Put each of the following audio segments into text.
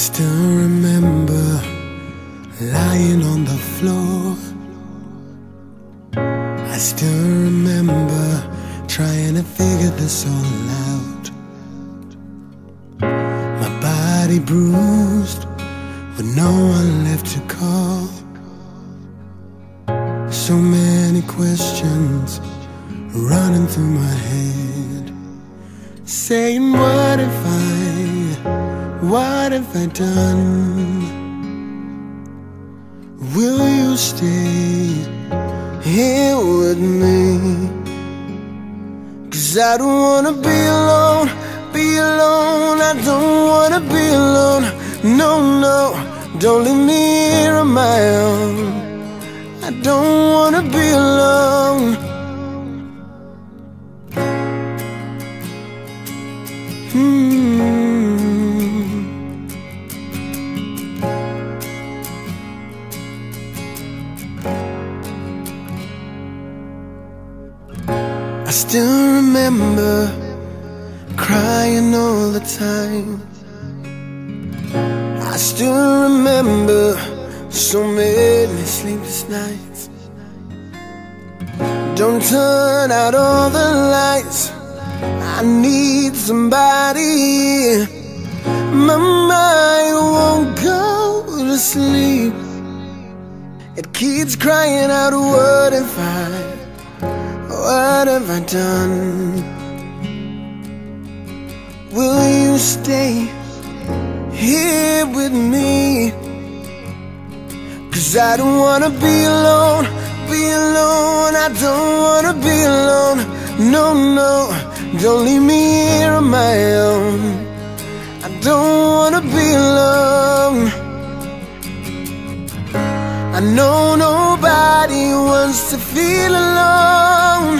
I still remember lying on the floor. I still remember trying to figure this all out. My body bruised with no one left to call. So many questions running through my head. Saying, What if I, what have I done? Will you stay here with me? Cause I don't wanna be alone, be alone. I don't wanna be alone. No, no, don't leave me here on my own. I don't wanna be alone. Hmm. Still remember crying all the time. I still remember so many sleepless nights. Don't turn out all the lights. I need somebody. My mind won't go to sleep. It keeps crying out, What if I, what have I done? Will you stay here with me? Cause I don't wanna be alone, be alone. I don't wanna be alone. No, no, don't leave me here on my own. I don't wanna be alone. I know nobody wants to feel alone.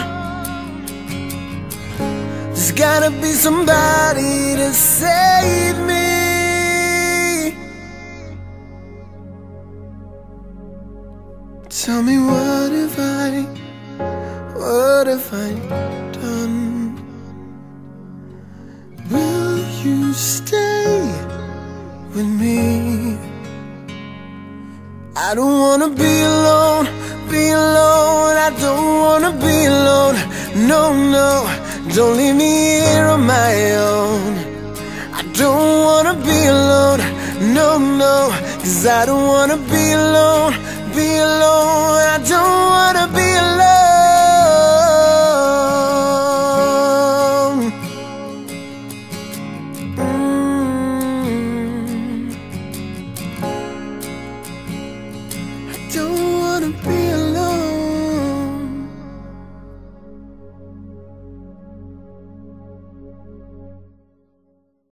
There's gotta be somebody to save me. Tell me what have I, what have I done? Will you stay with me? I don't wanna be alone, No, no, don't leave me here on my own. I don't wanna be alone. No, no, cause I don't wanna be alone, be alone. I don't wanna be